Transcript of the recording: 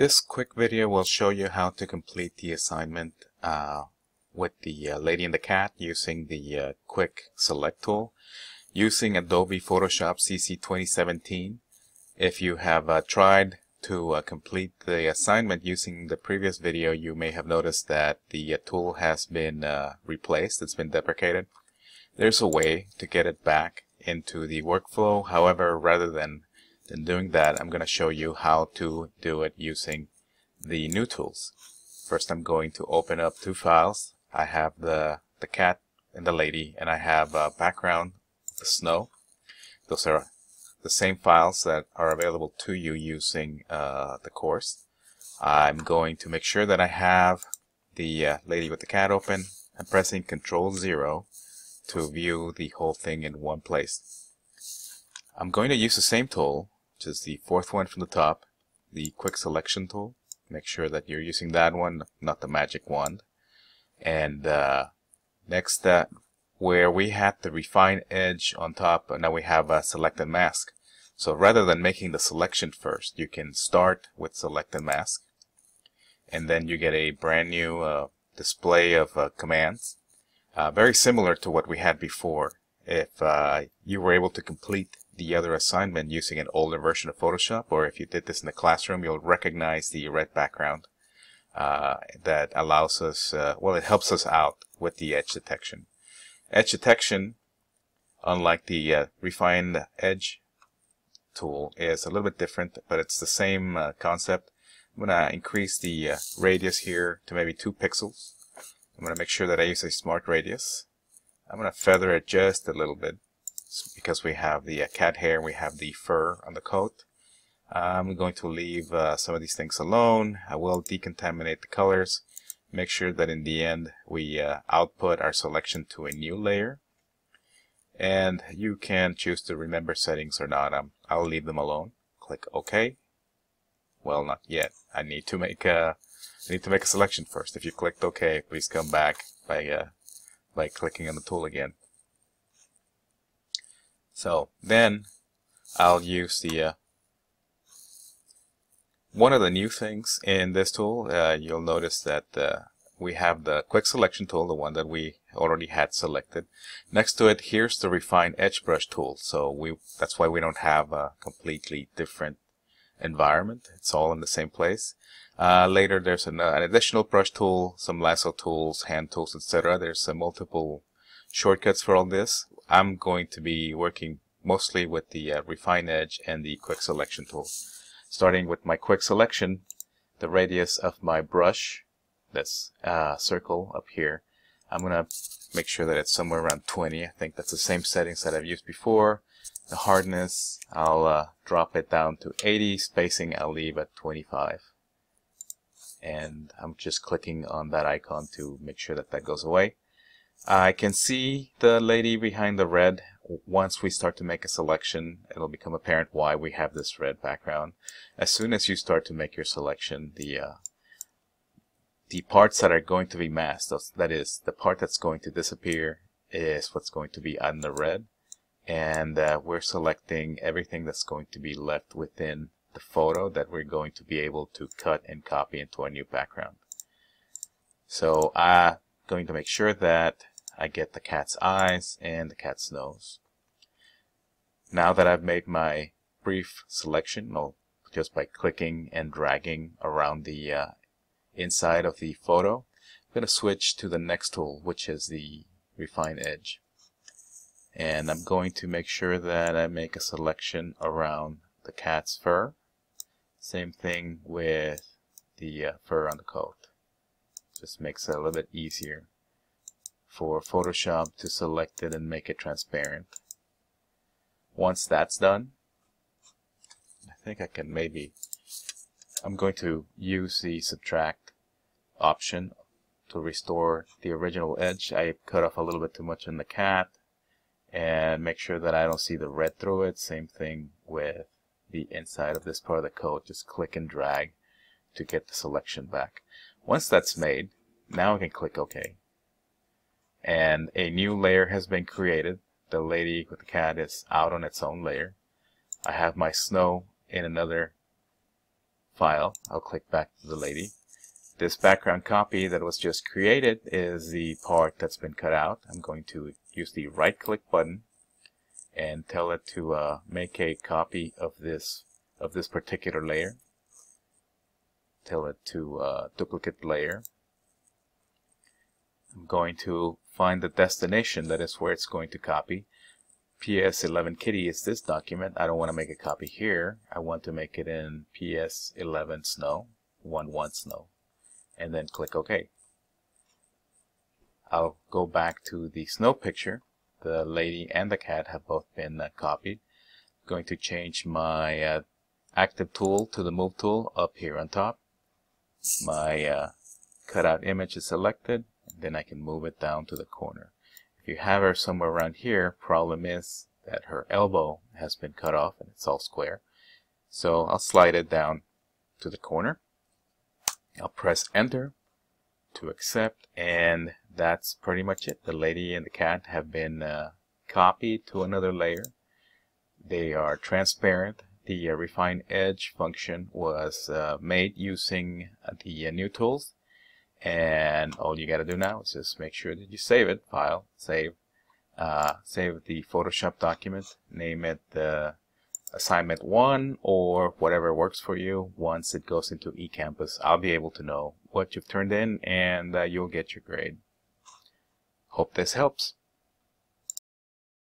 This quick video will show you how to complete the assignment uh, with the uh, lady and the cat using the uh, quick select tool using Adobe Photoshop CC 2017. If you have uh, tried to uh, complete the assignment using the previous video you may have noticed that the uh, tool has been replaced, it's been deprecated. There's a way to get it back into the workflow however rather than in doing that, I'm going to show you how to do it using the new tools. First, I'm going to open up two files. I have the, the cat and the lady, and I have a background, the snow. Those are the same files that are available to you using uh, the course. I'm going to make sure that I have the uh, lady with the cat open. I'm pressing Control 0 to view the whole thing in one place. I'm going to use the same tool which is the fourth one from the top, the quick selection tool. Make sure that you're using that one, not the magic wand. And uh, next, uh, where we had the refine edge on top, now we have a Select and Mask. So rather than making the selection first, you can start with Select and Mask. And then you get a brand new uh, display of uh, commands. Uh, very similar to what we had before. If uh, you were able to complete the other assignment using an older version of Photoshop, or if you did this in the classroom, you'll recognize the red background uh, that allows us, uh, well, it helps us out with the edge detection. Edge detection, unlike the uh, refined edge tool, is a little bit different, but it's the same uh, concept. I'm going to increase the uh, radius here to maybe 2 pixels. I'm going to make sure that I use a smart radius. I'm going to feather it just a little bit because we have the uh, cat hair, we have the fur on the coat. I'm going to leave uh, some of these things alone. I will decontaminate the colors. Make sure that in the end we uh, output our selection to a new layer. And you can choose to remember settings or not. Um, I'll leave them alone. Click OK. Well, not yet. I need to make a I need to make a selection first. If you clicked OK, please come back by uh, by clicking on the tool again. So then I'll use the uh, one of the new things in this tool, uh, you'll notice that uh, we have the quick selection tool, the one that we already had selected. Next to it, here's the refine edge brush tool. So we that's why we don't have a completely different environment. It's all in the same place. Uh, later, there's an, uh, an, additional brush tool, some lasso tools, hand tools, etc. There's uh, multiple shortcuts for all this. I'm going to be working mostly with the uh, refine edge and the quick selection tool. Starting with my quick selection, the radius of my brush, this uh, circle up here, I'm going to make sure that it's somewhere around 20. I think that's the same settings that I've used before. The hardness, I'll uh, drop it down to 80. Spacing, I'll leave at 25. And I'm just clicking on that icon to make sure that that goes away. I can see the lady behind the red. Once we start to make a selection, it'll become apparent why we have this red background. As soon as you start to make your selection, the uh, the parts that are going to be masked, that is, the part that's going to disappear is what's going to be on the red. And uh, we're selecting everything that's going to be left within the photo that we're going to be able to cut and copy into our new background. So I'm going to make sure that I get the cat's eyes and the cat's nose. Now that I've made my brief selection, just by clicking and dragging around the uh, inside of the photo, I'm going to switch to the next tool, which is the Refine Edge. And I'm going to make sure that I make a selection around the cat's fur. Same thing with the uh, fur on the coat. Just makes it a little bit easier for Photoshop to select it and make it transparent. Once that's done, I think I can maybe, I'm going to use the subtract option to restore the original edge. I cut off a little bit too much in the cat and make sure that I don't see the red through it. Same thing with the inside of this part of the coat. Just click and drag to get the selection back. Once that's made, now I can click OK and a new layer has been created. The lady with the cat is out on its own layer. I have my snow in another file, I'll click back to the lady. This background copy that was just created is the part that's been cut out. I'm going to use the right click button and tell it to uh, make a copy of this of this particular layer. Tell it to uh, duplicate layer. I'm going to find the destination that is where it's going to copy. PS11 Kitty is this document. I don't want to make a copy here. I want to make it in PS11 Snow, 1-1 Snow, and then click OK. I'll go back to the snow picture. The lady and the cat have both been uh, copied. I'm going to change my uh, active tool to the move tool up here on top. My uh, cutout image is selected, then I can move it down to the corner. If you have her somewhere around here, problem is that her elbow has been cut off and it's all square. So I'll slide it down to the corner. I'll press enter to accept and that's pretty much it. The lady and the cat have been uh, copied to another layer. They are transparent the uh, refine edge function was uh, made using uh, the uh, new tools and all you got to do now is just make sure that you save it file save uh, save the Photoshop document name it uh, assignment 1 or whatever works for you. Once it goes into eCampus I'll be able to know what you've turned in and you'll get your grade. Hope this helps